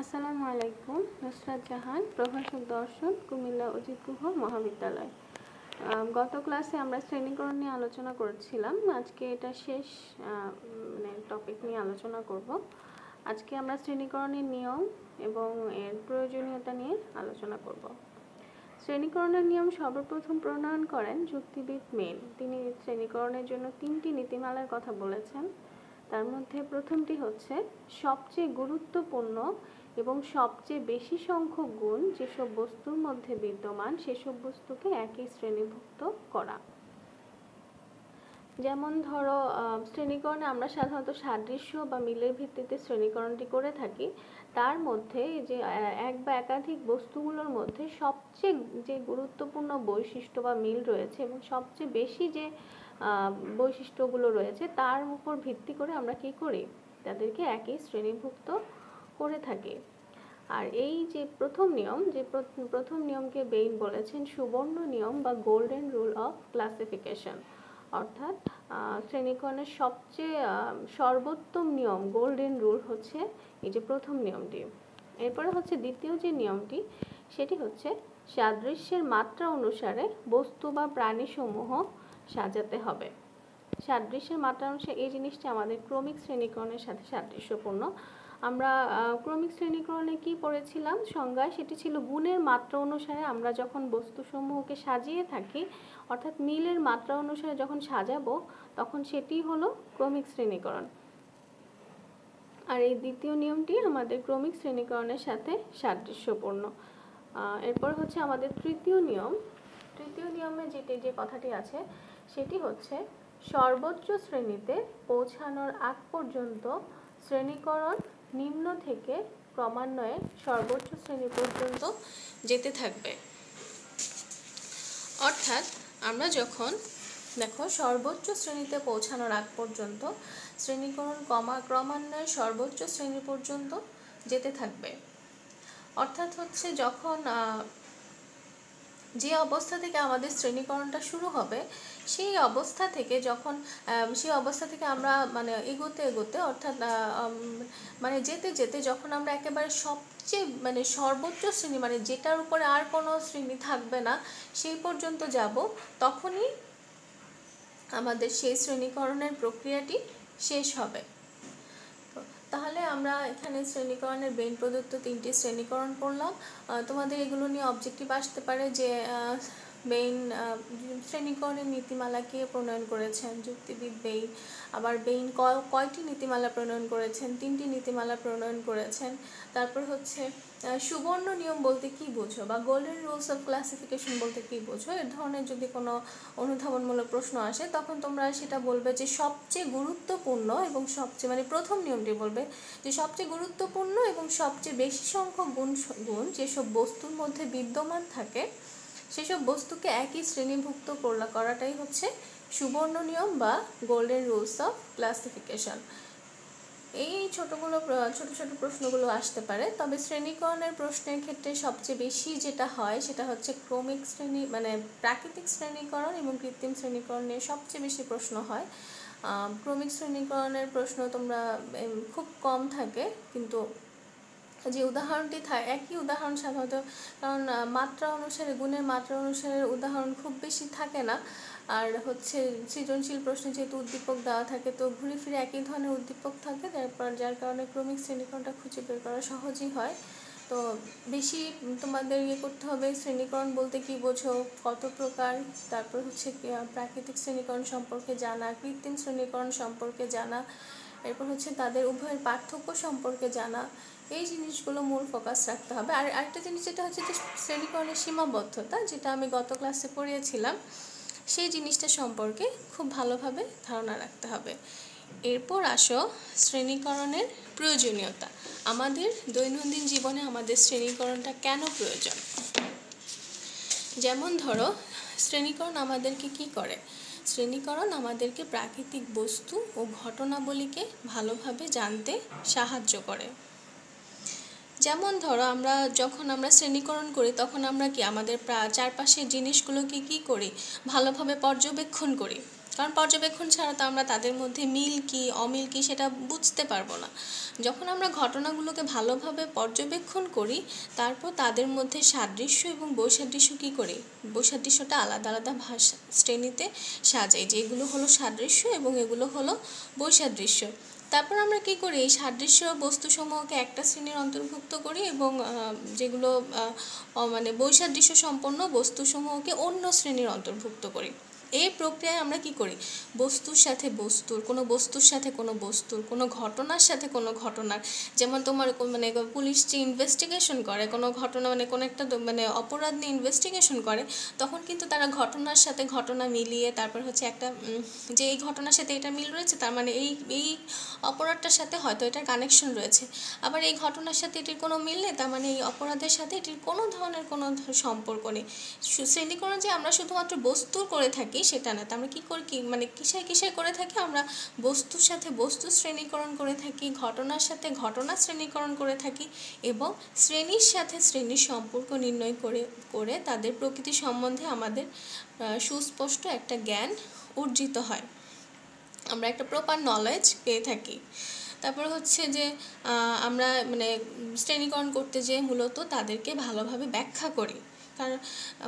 আসসালামু আলাইকুম, নুসরাত জাহান, প্রভাষক দর্শন, কুমিল্লা অজিত গুহ মহাবিদ্যালয় গত ক্লাসে আমরা শ্রেণীকরণ নিয়ে আলোচনা করেছিলাম। আজকে এটা শেষ মানে টপিক নিয়ে আলোচনা করব। আজকে আমরা শ্রেণীকরণের নিয়ম এবং এর প্রয়োজনীয়তা নিয়ে আলোচনা করব। শ্রেণীকরণের নিয়ম সর্বপ্রথম প্রণয়ন করেন যুক্তিবিদ মেন। তিনি শ্রেণীকরণের জন্য তিনটি নীতিমালার কথা বলেছেন। তার মধ্যে প্রথমটি হচ্ছে, সবচেয়ে গুরুত্বপূর্ণ এবং সবচেয়ে বেশি সংখ্যক গুণ যেসব বস্তুর মধ্যে বিদ্যমান, সেসব বস্তুকে একই শ্রেণীভুক্ত করা। যেমন ধরো শ্রেণীকরণে আমরা সাধারণত সাদৃশ্য বা মিলের ভিত্তিতে শ্রেণীকরণটি করে থাকি। তার মধ্যে যে এক বা একাধিক বস্তুগুলোর মধ্যে সবচেয়ে যে গুরুত্বপূর্ণ বৈশিষ্ট্য বা মিল রয়েছে এবং সবচেয়ে বেশি যে বৈশিষ্ট্যগুলো রয়েছে, তার উপর ভিত্তি করে আমরা কি করি? তাদেরকে একই শ্রেণীভুক্ত করে থাকি। আর এই যে প্রথম নিয়ম, যে প্রথম নিয়মকে বেইন বলেছেন, সুবর্ণ নিয়ম বা গোল্ডেন রুল অফ ক্লাসিফিকেশন অর্থাৎ শ্রেণীকরণের সবচেয়ে সর্বোত্তম নিয়ম গোল্ডেন রুল হচ্ছে এই যে প্রথম নিয়মটি। এরপরে হচ্ছে দ্বিতীয় যে নিয়মটি, সেটি হচ্ছে সাদৃশ্যের মাত্রা অনুসারে বস্তু বা প্রাণীসমূহ সাজাতে হবে। সাদৃশ্যের মাত্রা অনুসারে এই জিনিসটা আমাদের ক্রমিক শ্রেণীকরণের সাথে সাদৃশ্যপূর্ণ। আমরা ক্রমিক শ্রেণীকরণে কি পড়েছিলাম? সংজ্ঞায় সেটি ছিল গুণের মাত্রা অনুসারে আমরা যখন বস্তুসমূহকে সাজিয়ে থাকি, অর্থাৎ মিলের মাত্রা অনুসারে যখন সাজাবো, তখন সেটি হলো ক্রমিক শ্রেণীকরণ। আর এই দ্বিতীয় নিয়মটি আমাদের ক্রমিক শ্রেণীকরণের সাথে সাদৃশ্যপূর্ণ। এরপর হচ্ছে আমাদের তৃতীয় নিয়ম। তৃতীয় নিয়মে যেটি, যে কথাটি আছে, সেটি হচ্ছে সর্বোচ্চ শ্রেণীতে পৌঁছানোর আগ পর্যন্ত শ্রেণীকরণ নিম্ন থেকে ক্রমান্বয়ে সর্বোচ্চ শ্রেণি পর্যন্ত যেতে থাকবে। অর্থাৎ আমরা যখন, দেখো, সর্বোচ্চ শ্রেণীতে পৌঁছানোর আগ পর্যন্ত শ্রেণীকরণ কমা, ক্রমান্বয়ে সর্বোচ্চ শ্রেণি পর্যন্ত যেতে থাকবে। অর্থাৎ হচ্ছে যখন যে অবস্থা থেকে আমাদের শ্রেণীকরণটা শুরু হবে, সেই অবস্থা থেকে যখন সেই অবস্থা থেকে আমরা মানে এগোতে এগোতে, অর্থাৎ মানে যেতে যেতে যখন আমরা একেবারে সবচেয়ে মানে সর্বোচ্চ শ্রেণি মানে যেটার উপরে আর কোনো শ্রেণি থাকবে না, সেই পর্যন্ত যাব, তখনই আমাদের সেই শ্রেণীকরণের প্রক্রিয়াটি শেষ হবে। তাহলে আমরা এখানে শ্রেণীকরণের বেন প্রদত্ত তিনটি শ্রেণীকরণ পড়লাম তোমাদের এগুলো নিয়ে অবজেক্টিভ আসতে পারে যে বেইন শ্রেণীকরণের নীতিমালা কে প্রণয়ন করেছেন, যুক্তিবিদ বেইন, আবার বেইন কয়টি নীতিমালা প্রণয়ন করেছেন? তিনটি নীতিমালা প্রণয়ন করেছেন। তারপর হচ্ছে সুবর্ণ নিয়ম বলতে কি বোঝো বা গোল্ডেন রুলস অফ ক্লাসিফিকেশন বলতে কি বোঝো? এর ধরনের যদি কোনো অনুধাবনমূলক প্রশ্ন আসে, তখন তোমরা সেটা বলবে যে সবচেয়ে গুরুত্বপূর্ণ এবং সবচেয়ে মানে প্রথম নিয়মটি বলবে যে সবচেয়ে গুরুত্বপূর্ণ এবং সবচেয়ে বেশি সংখ্যক গুণ গুণ যেসব বস্তুর মধ্যে বিদ্যমান থাকে সেসব বস্তুকে একই শ্রেণীভুক্ত করলা করাটাই হচ্ছে সুবর্ণ নিয়ম বা গোল্ডেন রুলস অফ ক্লাসিফিকেশন এই ছোটোগুলো, ছোট ছোট প্রশ্নগুলো আসতে পারে, তবে শ্রেণীকরণের প্রশ্নের ক্ষেত্রে সবচেয়ে বেশি যেটা হয় সেটা হচ্ছে ক্রমিক শ্রেণি মানে প্রাকৃতিক শ্রেণীকরণ এবং কৃত্রিম শ্রেণীকরণ নিয়ে সবচেয়ে বেশি প্রশ্ন হয়। ক্রমিক শ্রেণীকরণের প্রশ্ন তোমরা খুব কম থাকে, কিন্তু যে উদাহরণটি থাকে একই উদাহরণ সাধারণত, কারণ মাত্রা অনুসারে, গুণের মাত্রা অনুসারে উদাহরণ খুব বেশি থাকে না। আর হচ্ছে সৃজনশীল প্রশ্নে যেহেতু উদ্দীপক দেওয়া থাকে, তো ঘুরে ফিরে একই ধরনের উদ্দীপক থাকে, তারপর যার কারণে ক্রমিক শ্রেণীকরণটা খুঁজে বের করা সহজই হয়। তো বেশি তোমাদের ইয়ে করতে হবে, শ্রেণীকরণ বলতে কি বোঝো, কত প্রকার, তারপর হচ্ছে প্রাকৃতিক শ্রেণীকরণ সম্পর্কে জানা, কৃত্রিম শ্রেণীকরণ সম্পর্কে জানা, এরপর হচ্ছে তাদের উভয়ের পার্থক্য সম্পর্কে জানা। এই জিনিসগুলো মূল ফোকাস রাখতে হবে। আর আরেকটা জিনিস যেটা হচ্ছে যে শ্রেণীকরণের সীমাবদ্ধতা, যেটা আমি গত ক্লাসে পড়িয়েছিলাম, সেই জিনিসটা সম্পর্কে খুব ভালোভাবে ধারণা রাখতে হবে। এরপর আসো শ্রেণীকরণের প্রয়োজনীয়তা। আমাদের দৈনন্দিন জীবনে আমাদের শ্রেণীকরণটা কেন প্রয়োজন? যেমন ধরো, শ্রেণীকরণ আমাদেরকে কি করে? শ্রেণীকরণ আমাদেরকে প্রাকৃতিক বস্তু ও ঘটনাবলীকে ভালোভাবে জানতে সাহায্য করে। যেমন ধরো আমরা যখন আমরা শ্রেণীকরণ করি, তখন আমরা কি আমাদের চারপাশের জিনিসগুলোকে কি করি? ভালোভাবে পর্যবেক্ষণ করি। কারণ পর্যবেক্ষণ ছাড়া তো আমরা তাদের মধ্যে মিল কি, অমিল কি সেটা বুঝতে পারব না। যখন আমরা ঘটনাগুলোকে ভালোভাবে পর্যবেক্ষণ করি, তারপর তাদের মধ্যে সাদৃশ্য এবং বৈসাদৃশ্য কী করি? বৈসাদৃশ্যটা আলাদা আলাদা ভাষা, শ্রেণীতে সাজাই যেগুলো হলো সাদৃশ্য এবং এগুলো হলো বৈসাদৃশ্য। তারপর আমরা কি করি? এই সাদৃশ্য বস্তুসমূহকে একটা শ্রেণির অন্তর্ভুক্ত করি এবং যেগুলো মানে বৈসাদৃশ্য সম্পন্ন বস্তুসমূহকে অন্য শ্রেণির অন্তর্ভুক্ত করি। এই প্রক্রিয়ায় আমরা কি করি? বস্তুর সাথে বস্তুর, কোনো বস্তুর সাথে কোনো বস্তুর, কোনো ঘটনার সাথে কোনো ঘটনার, যেমন তোমার মানে পুলিশ যে ইনভেস্টিগেশন করে, কোনো ঘটনা মানে কোনো একটা মানে অপরাধ নিয়ে ইনভেস্টিগেশন করে, তখন কিন্তু তারা ঘটনার সাথে ঘটনা মিলিয়ে তারপর হচ্ছে একটা যে এই ঘটনার সাথে এটা মিল রয়েছে, তার মানে এই এই অপরাধটার সাথে হয়তো এটার কানেকশন রয়েছে। আবার এই ঘটনার সাথে এটির কোনো মিল নেই, তার মানে এই অপরাধের সাথে এটির কোনো ধরনের কোনো সম্পর্ক নেই। শ্রেণীকরণ যে আমরা শুধুমাত্র বস্তুর করে থাকি থাকি সেটা না। তো আমরা কী করি, কি মানে কিসে কিসে করে থাকি? আমরা বস্তুর সাথে বস্তু শ্রেণীকরণ করে থাকি, ঘটনার সাথে ঘটনা শ্রেণীকরণ করে থাকি এবং শ্রেণির সাথে শ্রেণির সম্পর্ক নির্ণয় করে করে তাদের প্রকৃতি সম্বন্ধে আমাদের সুস্পষ্ট একটা জ্ঞান অর্জিত হয়। আমরা একটা প্রপার নলেজ পেয়ে থাকি। তারপর হচ্ছে যে আমরা মানে শ্রেণীকরণ করতে যেয়ে মূলত তাদেরকে ভালোভাবে ব্যাখ্যা করি। কারণ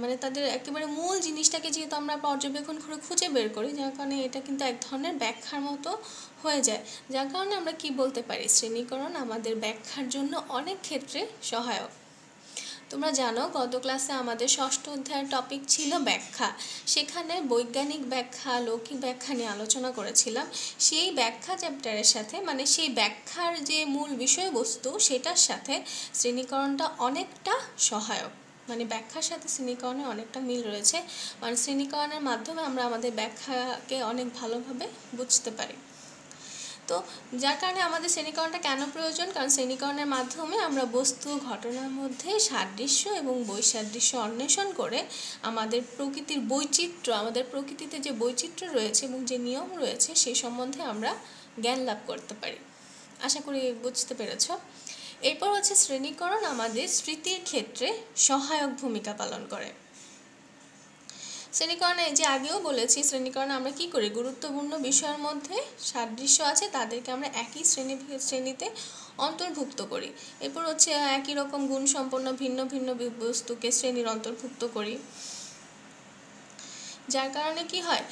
মানে তাদের একেবারে মূল জিনিসটাকে যেহেতু আমরা পর্যবেক্ষণ করে খুঁজে বের করি, যার কারণে এটা কিন্তু এক ধরনের ব্যাখ্যার মতো হয়ে যায়। যার কারণে আমরা কি বলতে পারি? শ্রেণীকরণ আমাদের ব্যাখ্যার জন্য অনেক ক্ষেত্রে সহায়ক। তোমরা জানো, গত ক্লাসে আমাদের ষষ্ঠ অধ্যায়ের টপিক ছিল ব্যাখ্যা। সেখানে বৈজ্ঞানিক ব্যাখ্যা লৌকিক ব্যাখ্যা নিয়ে আলোচনা করেছিলাম। সেই ব্যাখ্যা চ্যাপ্টারের সাথে মানে সেই ব্যাখ্যার যে মূল বিষয়বস্তু, সেটার সাথে শ্রেণীকরণটা অনেকটা সহায়ক। মানে ব্যাখ্যার সাথে শ্রেণীকরণে অনেকটা মিল রয়েছে। মানে শ্রেণীকরণের মাধ্যমে আমরা আমাদের ব্যাখ্যাকে অনেক ভালোভাবে বুঝতে পারি। তো যার কারণে আমাদের শ্রেণীকরণটা কেন প্রয়োজন? কারণ শ্রেণীকরণের মাধ্যমে আমরা বস্তু, ঘটনার মধ্যে সাদৃশ্য এবং বৈসাদৃশ্য অন্বেষণ করে আমাদের প্রকৃতির বৈচিত্র্য, আমাদের প্রকৃতিতে যে বৈচিত্র্য রয়েছে এবং যে নিয়ম রয়েছে সেই সম্বন্ধে আমরা জ্ঞান লাভ করতে পারি। আশা করি বুঝতে পেরেছ? এরপর হচ্ছে শ্রেণীকরণ আমাদের স্মৃতির ক্ষেত্রে সহায়ক ভূমিকা পালন করে। শ্রেণীকরণে যে আগেও বলেছি, শ্রেণীকরণে আমরা কি করি? গুরুত্বপূর্ণ বিষয়ের মধ্যে সাদৃশ্য আছে, তাদেরকে আমরা একই শ্রেণি শ্রেণীতে অন্তর্ভুক্ত করি। এরপর হচ্ছে, একই রকম গুণ সম্পন্ন ভিন্ন ভিন্ন বস্তুকে শ্রেণির অন্তর্ভুক্ত করি। যার কারণে কি হয়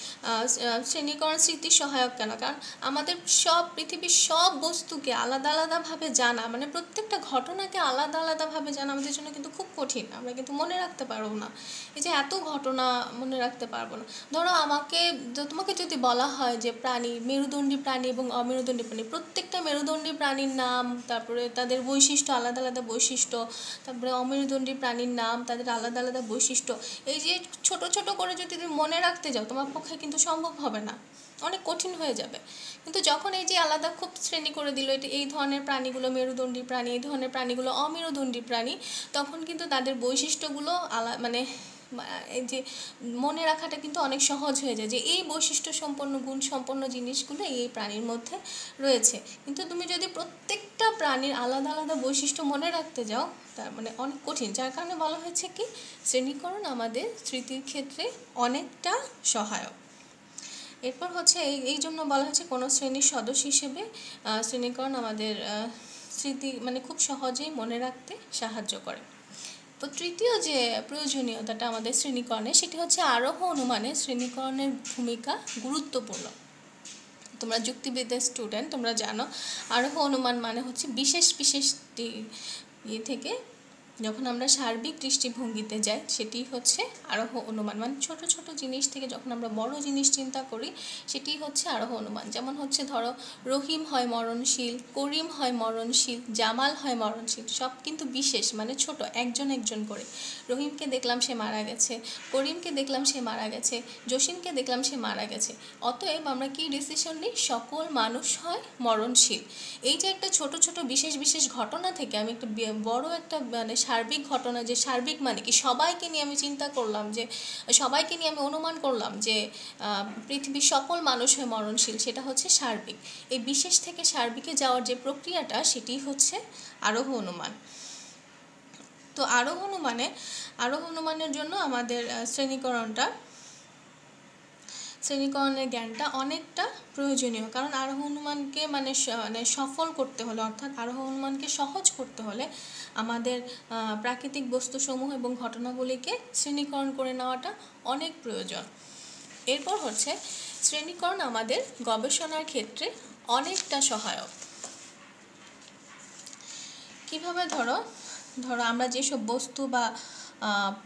শ্রেণীকরণ স্মৃতি সহায়ক কেন? কারণ আমাদের সব, পৃথিবীর সব বস্তুকে আলাদা আলাদাভাবে জানা মানে প্রত্যেকটা ঘটনাকে আলাদা আলাদাভাবে জানা আমাদের জন্য কিন্তু খুব কঠিন, আমরা কিন্তু মনে রাখতে পারব না। এই যে এত ঘটনা মনে রাখতে পারব না। ধরো আমাকে তোমাকে যদি বলা হয় যে প্রাণী, মেরুদণ্ডী প্রাণী এবং অমেরুদণ্ডী প্রাণী, প্রত্যেকটা মেরুদণ্ডী প্রাণীর নাম, তারপরে তাদের বৈশিষ্ট্য, আলাদা আলাদা বৈশিষ্ট্য, তারপরে অমেরুদণ্ডী প্রাণীর নাম, তাদের আলাদা আলাদা বৈশিষ্ট্য, এই যে ছোট ছোট করে যদি তুমি মনে রাখতে যাও তোমার পক্ষে কিন্তু সম্ভব হবে না। অনেক কঠিন হয়ে যাবে। কিন্তু যখন এই যে আলাদা খুব শ্রেণি করে দিল, এটি এই ধরনের প্রাণীগুলো মেরুদণ্ডী প্রাণী, এই ধরনের প্রাণীগুলো অমেরুদণ্ডী প্রাণী, তখন কিন্তু তাদের বৈশিষ্ট্যগুলো আলা মানে এই যে মনে রাখাটা কিন্তু অনেক সহজ হয়ে যায় যে এই বৈশিষ্ট্য সম্পন্ন, গুণ সম্পন্ন জিনিসগুলো এই প্রাণীর মধ্যে রয়েছে। কিন্তু তুমি যদি প্রত্যেকটা প্রাণীর আলাদা আলাদা বৈশিষ্ট্য মনে রাখতে যাও, তার মানে অনেক কঠিন। যার কারণে বলা হয়েছে কি, শ্রেণীকরণ আমাদের স্মৃতির ক্ষেত্রে অনেকটা সহায়ক। এরপর হচ্ছে এই এই জন্য বলা হচ্ছে কোনো শ্রেণির সদস্য হিসেবে শ্রেণীকরণ আমাদের স্মৃতি মানে খুব সহজেই মনে রাখতে সাহায্য করে। তো তৃতীয় যে প্রয়োজনীয়তাটা আমাদের শ্রেণীকরণে, সেটি হচ্ছে আরোহ অনুমানে শ্রেণীকরণের ভূমিকা গুরুত্বপূর্ণ। তোমরা যুক্তিবিদ্যার স্টুডেন্ট তোমরা জানো, আরোহ অনুমান মানে হচ্ছে বিশেষ বিশেষ ইয়ে থেকে যখন আমরা সার্বিক দৃষ্টিভঙ্গিতে যাই, সেটি হচ্ছে আরোহ অনুমান। মানে ছোট ছোট জিনিস থেকে যখন আমরা বড় জিনিস চিন্তা করি, সেটি হচ্ছে আরোহ অনুমান। যেমন হচ্ছে ধরো, রহিম হয় মরণশীল, করিম হয় মরণশীল, জামাল হয় মরণশীল, সব কিন্তু বিশেষ মানে ছোট, একজন একজন করে। রহিমকে দেখলাম সে মারা গেছে, করিমকে দেখলাম সে মারা গেছে, জসিমকে দেখলাম সে মারা গেছে। অতএব আমরা কি ডিসিশন নিই? সকল মানুষ হয় মরণশীল। এই যে একটা ছোট ছোট, বিশেষ বিশেষ ঘটনা থেকে আমি একটা বড় একটা মানে সার্বিক ঘটনা, যে সার্বিক মানে কি? সবাইকে নিয়ে আমি চিন্তা করলাম যে, সবাইকে নিয়ে আমি অনুমান করলাম যে পৃথিবীর সকল মানুষ হয়ে মরণশীল, সেটা হচ্ছে সার্বিক। এই বিশেষ থেকে সার্বিকে যাওয়ার যে প্রক্রিয়াটা, সেটি হচ্ছে আরোহ অনুমান। তো আরোহ অনুমানে, আরোহ অনুমানের জন্য আমাদের শ্রেণীকরণটা শ্রেণীকরণের জ্ঞানটা অনেকটা প্রয়োজনীয়। কারণ আরোহ অনুমানকে মানে মানে সফল করতে হলে, অর্থাৎ আরোহ অনুমানকে সহজ করতে হলে আমাদের প্রাকৃতিক বস্তুসমূহ এবং ঘটনাগুলিকে শ্রেণীকরণ করে নেওয়াটা অনেক প্রয়োজন। এরপর হচ্ছে, শ্রেণীকরণ আমাদের গবেষণার ক্ষেত্রে অনেকটা সহায়ক। কীভাবে ধরো ধরো আমরা যেসব বস্তু বা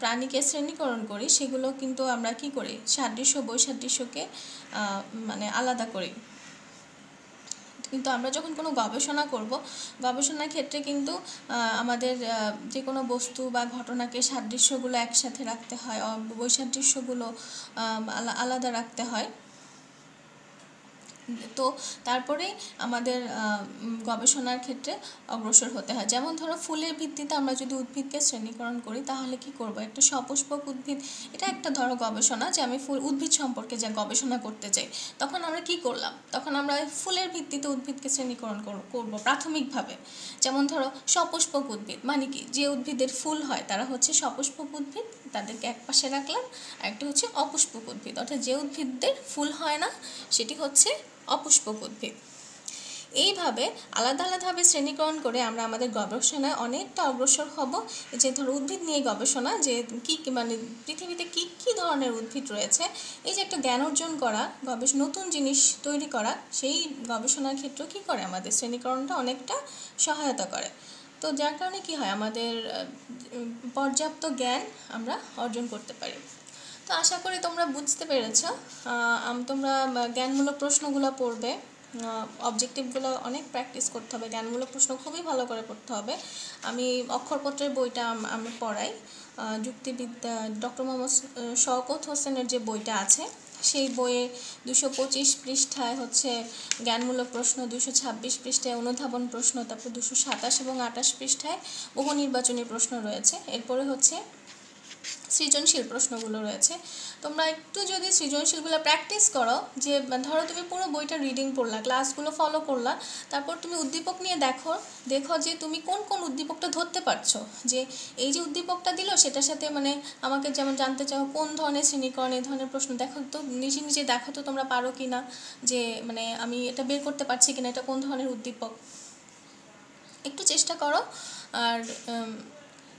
প্রাণীকে শ্রেণীকরণ করি, সেগুলো কিন্তু আমরা কি করি? সাদৃশ্য, বৈসাদৃশ্যকে মানে আলাদা করি। কিন্তু আমরা যখন কোনো গবেষণা করব, গবেষণার ক্ষেত্রে কিন্তু আমাদের যে কোনো বস্তু বা ঘটনাকে সাদৃশ্যগুলো একসাথে রাখতে হয় বৈসাদৃশ্যগুলো আলাদা রাখতে হয়। তো তারপরেই আমাদের গবেষণার ক্ষেত্রে অগ্রসর হতে হয়। যেমন ধরো ফুলের ভিত্তিতে আমরা যদি উদ্ভিদকে শ্রেণীকরণ করি, তাহলে কি করব? একটা সপুষ্পক উদ্ভিদ, এটা একটা ধরো গবেষণা যে আমি ফুল, উদ্ভিদ সম্পর্কে যা গবেষণা করতে চাই। তখন আমরা কি করলাম? তখন আমরা ফুলের ভিত্তিতে উদ্ভিদকে শ্রেণীকরণ করব প্রাথমিকভাবে। যেমন ধরো সপুষ্পক উদ্ভিদ মানে কি? যে উদ্ভিদের ফুল হয়, তারা হচ্ছে সপুষ্পক উদ্ভিদ, তাদেরকে এক পাশে রাখলাম একটা হচ্ছে অপুষ্পক উদ্ভিদ। অর্থাৎ যে উদ্ভিদদের ফুল হয় না, সেটি হচ্ছে অপুষ্পক উদ্ভিদ এইভাবে আলাদা আলাদাভাবে শ্রেণীকরণ করে আমরা আমাদের গবেষণায় অনেকটা অগ্রসর হব। যে ধরো উদ্ভিদ নিয়ে গবেষণা, যে কী মানে পৃথিবীতে কী কী ধরনের উদ্ভিদ রয়েছে, এই যে একটা জ্ঞান অর্জন করা, গবেষ, নতুন জিনিস তৈরি করা, সেই গবেষণার ক্ষেত্রে কী করে? আমাদের শ্রেণীকরণটা অনেকটা সহায়তা করে। তো যার কারণে কি হয়? আমাদের পর্যাপ্ত জ্ঞান আমরা অর্জন করতে পারি। তো আশা করি তোমরা বুঝতে পেরেছ। তোমরা জ্ঞানমূলক প্রশ্নগুলো পড়বে। অবজেক্টিভগুলো অনেক প্র্যাকটিস করতে হবে। জ্ঞানমূলক প্রশ্ন খুবই ভালো করে পড়তে হবে। আমি অক্ষরপত্রের বইটা আমি পড়াই। যুক্তিবিদ্যা, ডক্টর মোহাম্মদ শওকত হোসেনের যে বইটা আছে, সেই বইয়ে দুশো পঁচিশ পৃষ্ঠায় হচ্ছে জ্ঞানমূলক প্রশ্ন, দুশো ছাব্বিশ পৃষ্ঠায় অনুধাবন প্রশ্ন, তারপর দুশো সাতাশ এবং আটাশ পৃষ্ঠায় বহু নির্বাচনী প্রশ্ন রয়েছে। এরপরে হচ্ছে সৃজনশীল প্রশ্নগুলো রয়েছে। তোমরা একটু যদি সৃজনশীলগুলো প্র্যাকটিস করো, যে, ধরো তুমি পুরো বইটা রিডিং পড়লা ক্লাসগুলো ফলো করলা, তারপর তুমি উদ্দীপক নিয়ে দেখো দেখো যে তুমি কোন কোন উদ্দীপকটা ধরতে পারছ। যে, এই যে উদ্দীপকটা দিল, সেটার সাথে মানে আমাকে যেমন জানতে চাও, কোন ধরনের শ্রেণীকরণ, এই ধরনের প্রশ্ন দেখো তো, নিজে নিজে দেখো তো তোমরা পারো কি না যে মানে আমি এটা বের করতে পারছি কিনা, এটা কোন ধরনের উদ্দীপক। একটু চেষ্টা করো, আর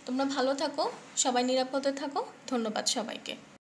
তোমরা ভালো থাকো সবাই নিরাপদে থাকো ধন্যবাদ সবাইকে।